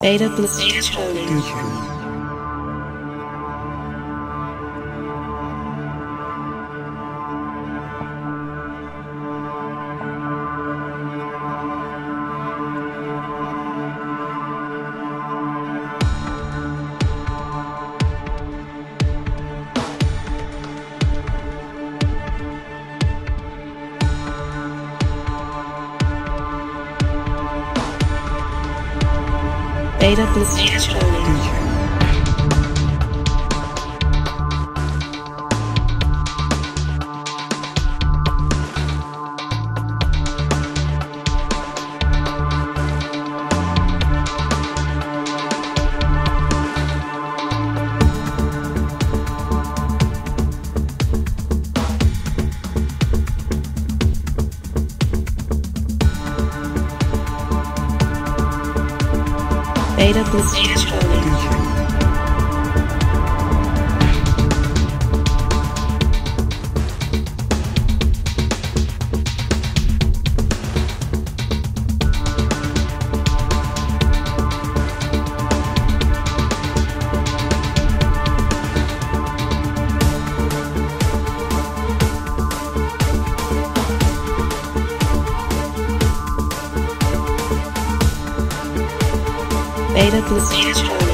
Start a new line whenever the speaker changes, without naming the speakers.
Beta Blue. Beta Blue Coding. Feira dos Tijolos. Beira dos Bichos.